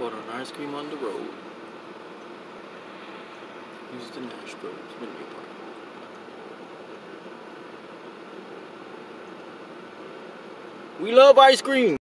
Order an ice cream on the road. Use the Nashville Bros menu part. We love ice cream!